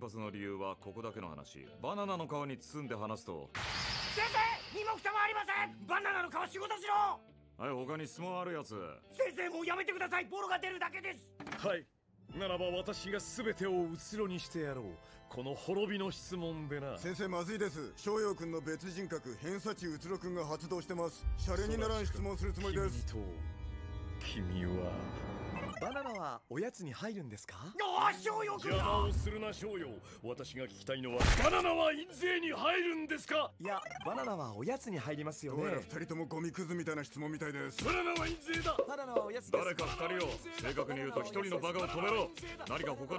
発の理由はここだけの話。バナナの皮に包んで話すと。先生身も蓋もありません。バナナの皮仕事しろ。はい他に質問あるやつ。先生もうやめてください。ボロが出るだけです。はい。ならば私が全てをうつろにしてやろう。この滅びの質問でな。先生まずいです。翔陽君の別人格偏差値うつろ君が発動してます。シャレにならん質問するつもりです。君と君ははおやつに入るんですか？ああ翔陽君邪魔だをするな翔陽。私が聞きたいのはバナナは印税に入るんですか？いやバナナはおやつに入りますよどうやらね二人ともゴミクズみたいな質問みたいです。バナナは印税だ。バナナはおやつ誰か二人を正確に言うと一人のバカを止めろ。何か他の